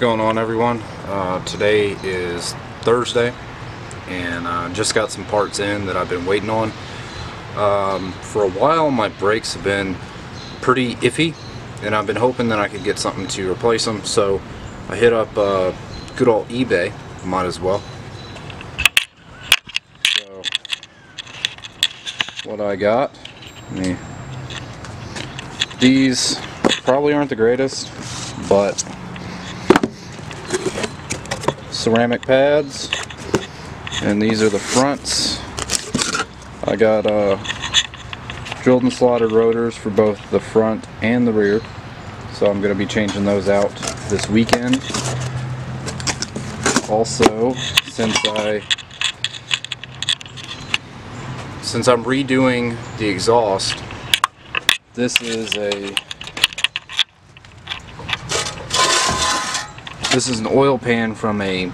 going on everyone? Uh, today is Thursday and uh, just got some parts in that I've been waiting on. Um, for a while my brakes have been pretty iffy and I've been hoping that I could get something to replace them so I hit up uh, good old eBay, might as well. So what I got, me, these probably aren't the greatest but ceramic pads. And these are the fronts. I got uh, drilled and slotted rotors for both the front and the rear. So I'm going to be changing those out this weekend. Also since I since I'm redoing the exhaust this is a This is an oil pan from a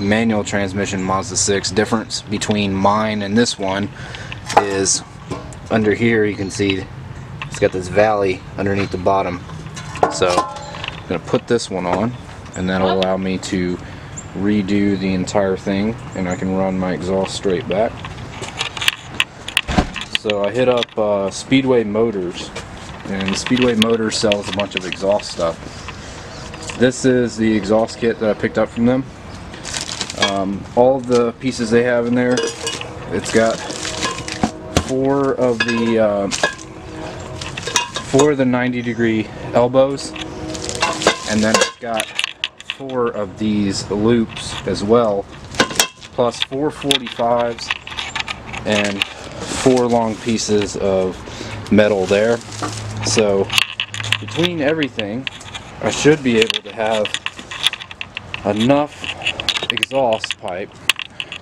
manual transmission Mazda 6. Difference between mine and this one is under here you can see it's got this valley underneath the bottom. So I'm going to put this one on and that'll allow me to redo the entire thing and I can run my exhaust straight back. So I hit up uh, Speedway Motors and Speedway Motors sells a bunch of exhaust stuff this is the exhaust kit that I picked up from them. Um, all the pieces they have in there, it's got four of the uh, four of the 90 degree elbows, and then it's got four of these loops as well, plus four 45s and four long pieces of metal there. So between everything, I should be able to have enough exhaust pipe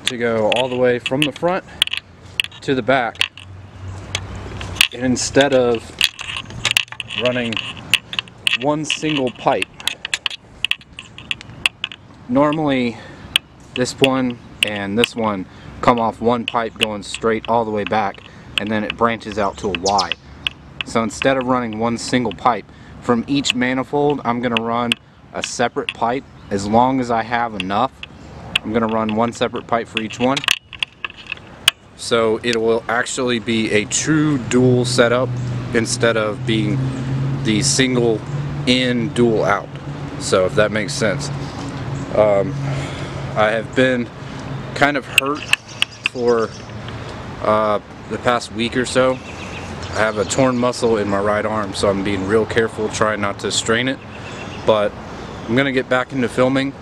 to go all the way from the front to the back and instead of running one single pipe. Normally this one and this one come off one pipe going straight all the way back and then it branches out to a Y. So instead of running one single pipe from each manifold, I'm to run a separate pipe as long as I have enough. I'm to run one separate pipe for each one. So it will actually be a true dual setup instead of being the single in dual out. So if that makes sense. Um, I have been kind of hurt for uh, the past week or so I have a torn muscle in my right arm, so I'm being real careful, trying not to strain it. But I'm going to get back into filming,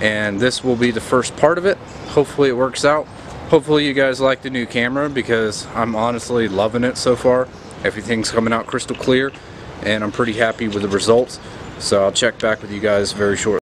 and this will be the first part of it. Hopefully it works out. Hopefully you guys like the new camera, because I'm honestly loving it so far. Everything's coming out crystal clear, and I'm pretty happy with the results. So I'll check back with you guys very shortly.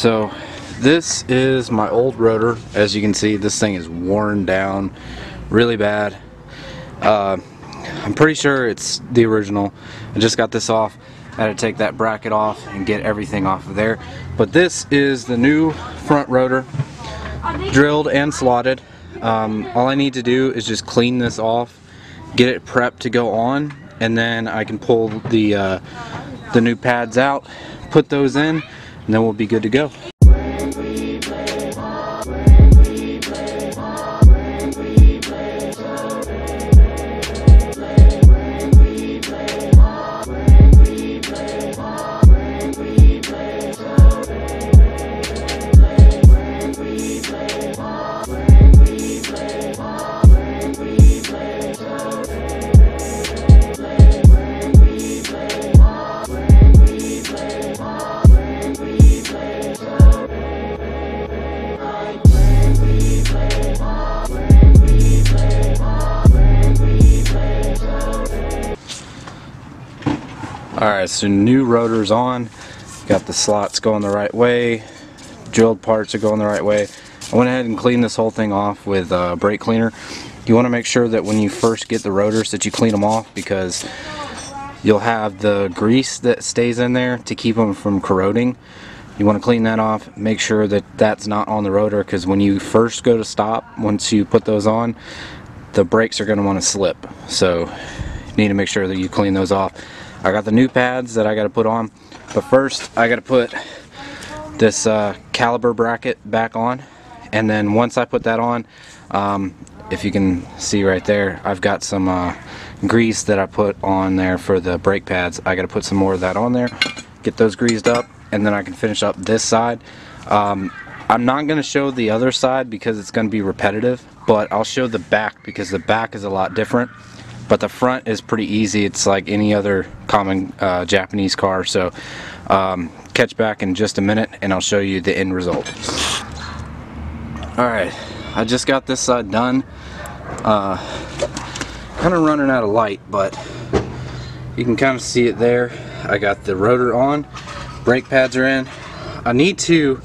So this is my old rotor. As you can see, this thing is worn down really bad. Uh, I'm pretty sure it's the original. I just got this off. I had to take that bracket off and get everything off of there. But this is the new front rotor, drilled and slotted. Um, all I need to do is just clean this off, get it prepped to go on, and then I can pull the uh, the new pads out, put those in, and then we'll be good to go. Alright, so new rotor's on. Got the slots going the right way. Drilled parts are going the right way. I went ahead and cleaned this whole thing off with a brake cleaner. You want to make sure that when you first get the rotors that you clean them off because you'll have the grease that stays in there to keep them from corroding. You want to clean that off, make sure that that's not on the rotor because when you first go to stop, once you put those on, the brakes are going to want to slip. So you need to make sure that you clean those off. I got the new pads that I got to put on. But first I got to put this uh, caliper bracket back on. And then once I put that on um, if you can see right there I've got some uh, grease that I put on there for the brake pads. I got to put some more of that on there get those greased up and then I can finish up this side. Um, I'm not going to show the other side because it's going to be repetitive but I'll show the back because the back is a lot different but the front is pretty easy. It's like any other common uh, Japanese car. So um, catch back in just a minute and I'll show you the end result. Alright I just got this side done. Uh, kind of running out of light but you can kind of see it there. I got the rotor on brake pads are in. I need to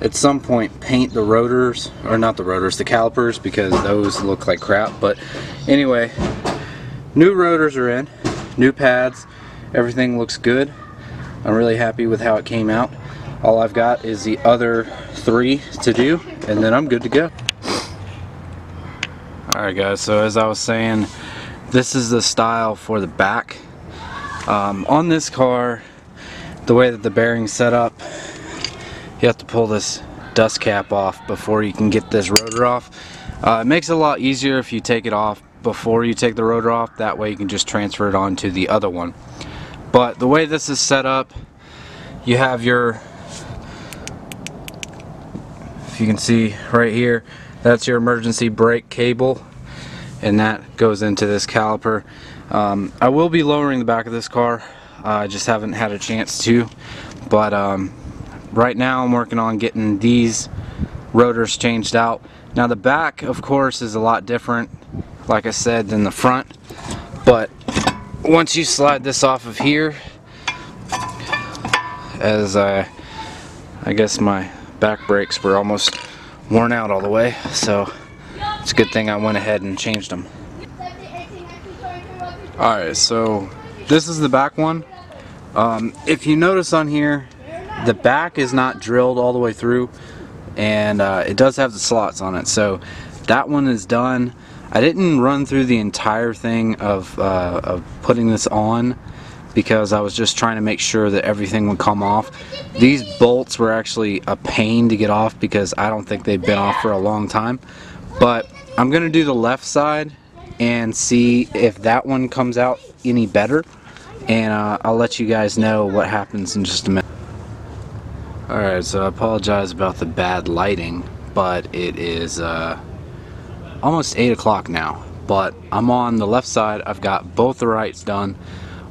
at some point paint the rotors or not the rotors the calipers because those look like crap. But anyway New rotors are in, new pads, everything looks good. I'm really happy with how it came out. All I've got is the other three to do, and then I'm good to go. Alright guys, so as I was saying, this is the style for the back. Um, on this car, the way that the bearing's set up, you have to pull this dust cap off before you can get this rotor off. Uh, it makes it a lot easier if you take it off before you take the rotor off that way you can just transfer it on to the other one. But the way this is set up you have your if you can see right here that's your emergency brake cable and that goes into this caliper. Um, I will be lowering the back of this car. I just haven't had a chance to but um, right now I'm working on getting these rotors changed out. Now the back of course is a lot different like I said than the front. But once you slide this off of here as I I guess my back brakes were almost worn out all the way so it's a good thing I went ahead and changed them alright so this is the back one. Um, if you notice on here the back is not drilled all the way through and uh, it does have the slots on it. So that one is done I didn't run through the entire thing of, uh, of putting this on because I was just trying to make sure that everything would come off. These bolts were actually a pain to get off because I don't think they've been off for a long time. But I'm going to do the left side and see if that one comes out any better. And uh, I'll let you guys know what happens in just a minute. Alright, so I apologize about the bad lighting, but it is... Uh, almost 8 o'clock now but I'm on the left side. I've got both the rights done.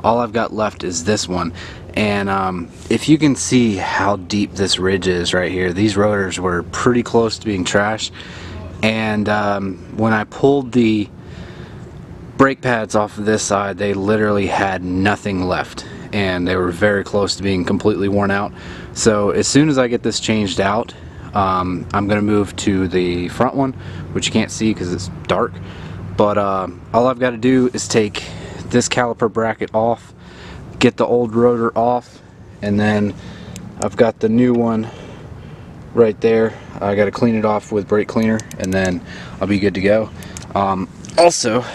All I've got left is this one. And um, if you can see how deep this ridge is right here these rotors were pretty close to being trashed. And um, when I pulled the brake pads off of this side they literally had nothing left. And they were very close to being completely worn out. So as soon as I get this changed out, um, I'm going to move to the front one, which you can't see because it's dark. But uh, all I've got to do is take this caliper bracket off, get the old rotor off, and then I've got the new one right there. I got to clean it off with brake cleaner, and then I'll be good to go. Um, also,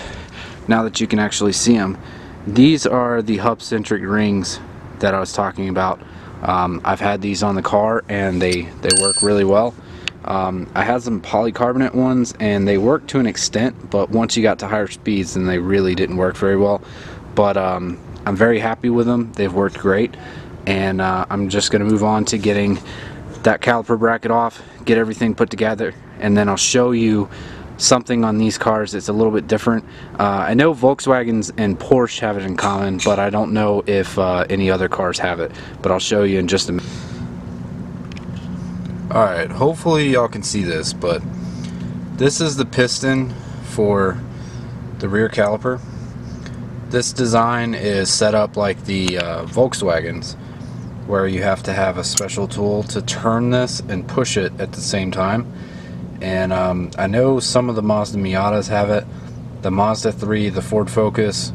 now that you can actually see them, these are the hub centric rings that I was talking about. Um, I've had these on the car and they, they work really well. Um, I had some polycarbonate ones and they worked to an extent, but once you got to higher speeds, then they really didn't work very well. But um, I'm very happy with them. They've worked great. And uh, I'm just going to move on to getting that caliper bracket off, get everything put together, and then I'll show you something on these cars that's a little bit different. Uh, I know Volkswagens and Porsche have it in common, but I don't know if uh, any other cars have it. But I'll show you in just a minute. Alright, hopefully y'all can see this, but this is the piston for the rear caliper. This design is set up like the uh, Volkswagens, where you have to have a special tool to turn this and push it at the same time. And um, I know some of the Mazda Miatas have it, the Mazda 3, the Ford Focus,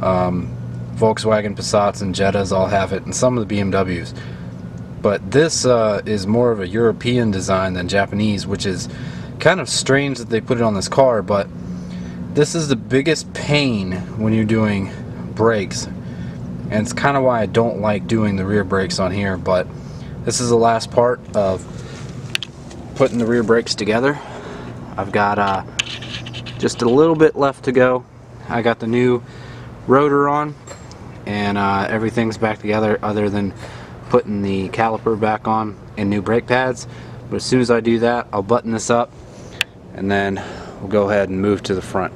um, Volkswagen Passats and Jettas all have it, and some of the BMWs. But this uh, is more of a European design than Japanese, which is kind of strange that they put it on this car, but this is the biggest pain when you're doing brakes. And it's kind of why I don't like doing the rear brakes on here, but this is the last part of putting the rear brakes together. I've got uh, just a little bit left to go. I got the new rotor on and uh, everything's back together other than putting the caliper back on and new brake pads. But as soon as I do that, I'll button this up and then we'll go ahead and move to the front.